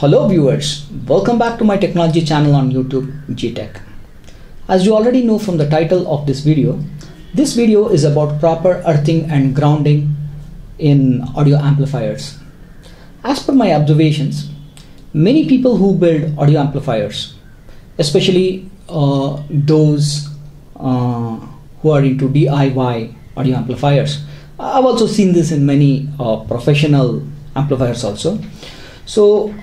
Hello viewers, welcome back to my technology channel on YouTube, GTech. As you already know from the title of this video, this video is about proper earthing and grounding in audio amplifiers. As per my observations, many people who build audio amplifiers, especially uh, those uh, who are into DIY audio amplifiers, I've also seen this in many uh, professional amplifiers also. So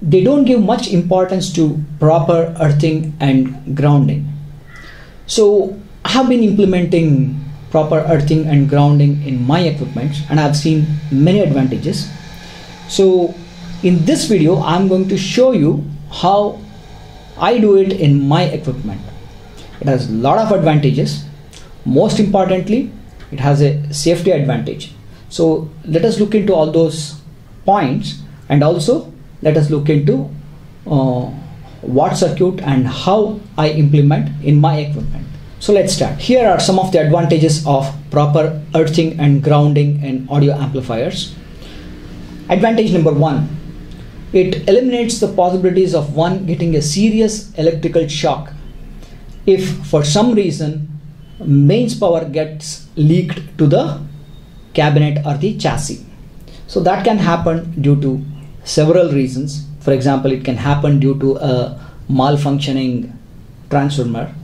they don't give much importance to proper earthing and grounding. So I have been implementing proper earthing and grounding in my equipment and I've seen many advantages. So in this video I'm going to show you how I do it in my equipment. It has a lot of advantages. Most importantly, it has a safety advantage. So let us look into all those points and also let us look into uh, what circuit and how I implement in my equipment. So let's start. Here are some of the advantages of proper earthing and grounding in audio amplifiers. Advantage number one, it eliminates the possibilities of one getting a serious electrical shock if for some reason mains power gets leaked to the cabinet or the chassis. So that can happen due to several reasons. For example, it can happen due to a malfunctioning transformer.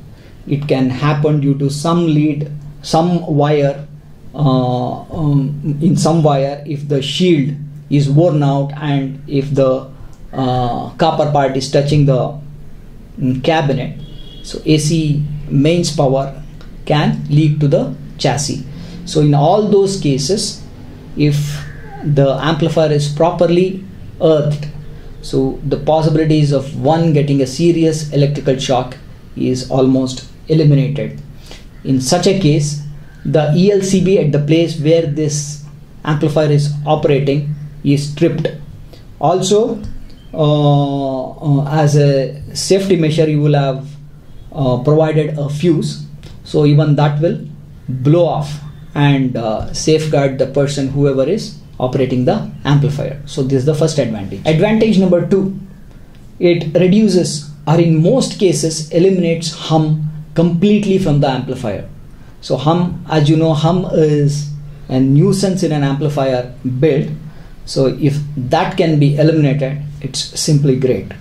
It can happen due to some lead, some wire, uh, um, in some wire if the shield is worn out and if the uh, copper part is touching the um, cabinet. So AC mains power can leak to the chassis. So in all those cases, if the amplifier is properly earthed, so the possibilities of one getting a serious electrical shock is almost eliminated. In such a case, the ELCB at the place where this amplifier is operating is tripped. Also, uh, uh, as a safety measure, you will have uh, provided a fuse, so even that will blow off and uh, safeguard the person whoever is operating the amplifier. So this is the first advantage. Advantage number two it reduces or in most cases eliminates hum completely from the amplifier. So hum as you know hum is a nuisance in an amplifier build. So if that can be eliminated it's simply great.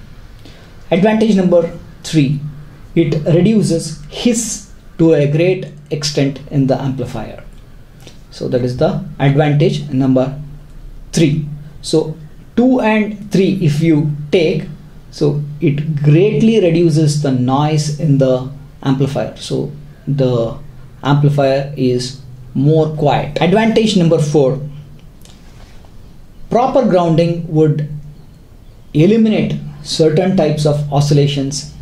Advantage number three it reduces hiss to a great extent in the amplifier. So that is the advantage number 3 so 2 and 3 if you take so it greatly reduces the noise in the amplifier. So the amplifier is more quiet. Advantage number 4 proper grounding would eliminate certain types of oscillations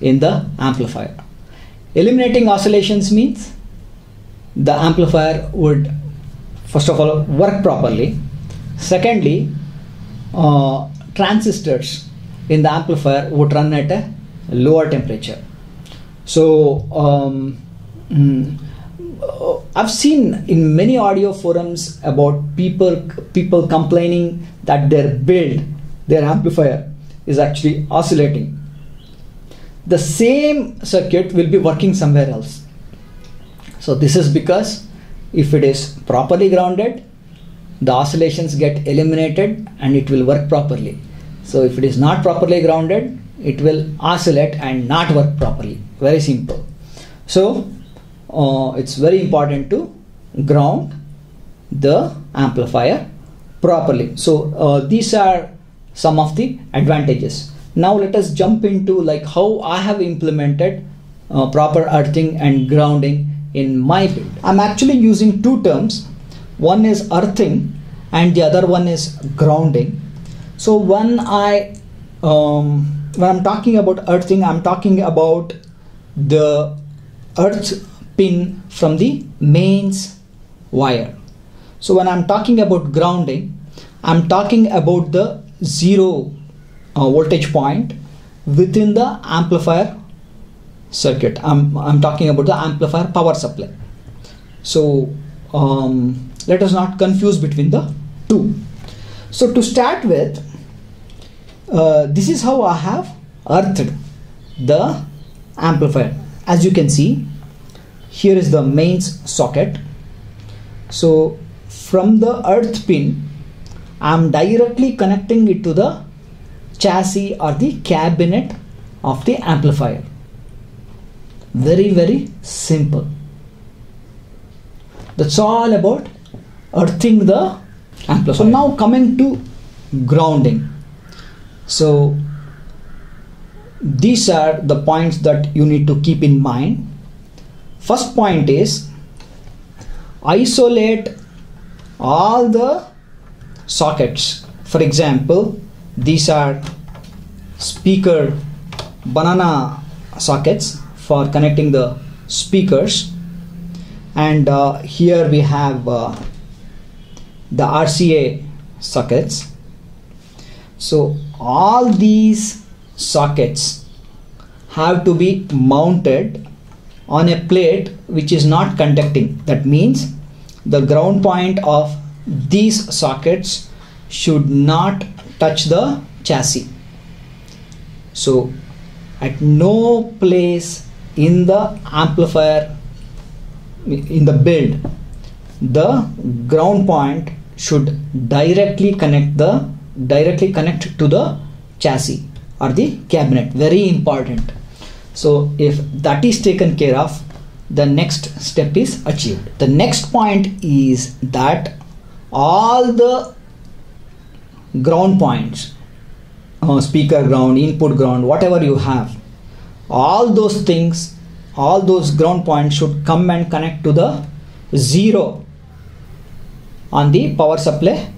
in the amplifier. Eliminating oscillations means the amplifier would first of all work properly secondly uh, transistors in the amplifier would run at a lower temperature. So um, mm, I've seen in many audio forums about people people complaining that their build their amplifier is actually oscillating. The same circuit will be working somewhere else. So this is because if it is properly grounded the oscillations get eliminated and it will work properly so if it is not properly grounded it will oscillate and not work properly very simple so uh, it's very important to ground the amplifier properly so uh, these are some of the advantages now let us jump into like how I have implemented uh, proper earthing and grounding in my build. I'm actually using two terms. One is earthing and the other one is grounding. So when I um, when I'm talking about earthing, I'm talking about the earth pin from the mains wire. So when I'm talking about grounding, I'm talking about the zero uh, voltage point within the amplifier circuit. I'm, I'm talking about the amplifier power supply. So um, let us not confuse between the two. So to start with, uh, this is how I have earthed the amplifier. As you can see here is the mains socket. So from the earth pin I am directly connecting it to the chassis or the cabinet of the amplifier. Very very simple. That's all about earthing the amplifier. So now coming to grounding. So these are the points that you need to keep in mind. First point is isolate all the sockets. For example these are speaker banana sockets for connecting the speakers. And uh, here we have uh, the RCA sockets. So all these sockets have to be mounted on a plate which is not conducting. That means the ground point of these sockets should not touch the chassis. So at no place in the amplifier in the build the ground point should directly connect the directly connect to the chassis or the cabinet. Very important. So if that is taken care of the next step is achieved. The next point is that all the ground points uh, speaker ground input ground whatever you have all those things all those ground points should come and connect to the zero on the power supply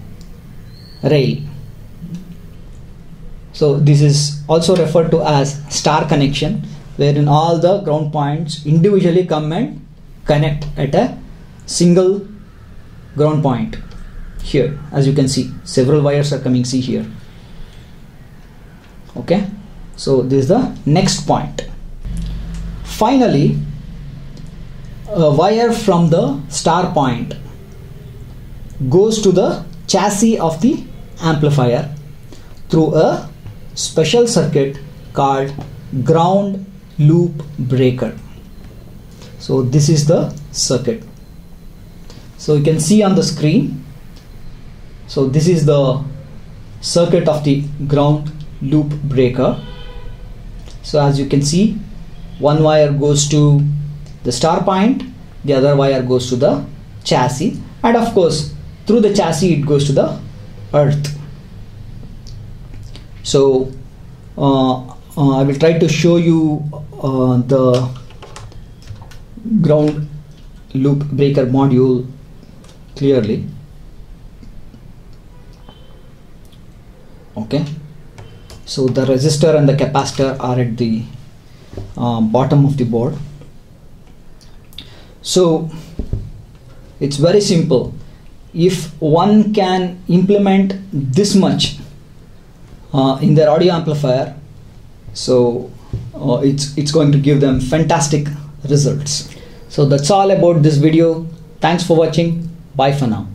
rail. So this is also referred to as star connection wherein all the ground points individually come and connect at a single ground point here. As you can see several wires are coming see here. Okay? So this is the next point. Finally a wire from the star point goes to the chassis of the amplifier through a special circuit called ground loop breaker. So this is the circuit. So you can see on the screen. So this is the circuit of the ground loop breaker. So as you can see one wire goes to the star point the other wire goes to the chassis. And of course through the chassis it goes to the earth. So uh, uh, I will try to show you uh, the ground loop breaker module clearly. Okay. So the resistor and the capacitor are at the uh, bottom of the board. So it's very simple if one can implement this much uh, in their audio amplifier so uh, it's it's going to give them fantastic results. So that's all about this video. Thanks for watching. Bye for now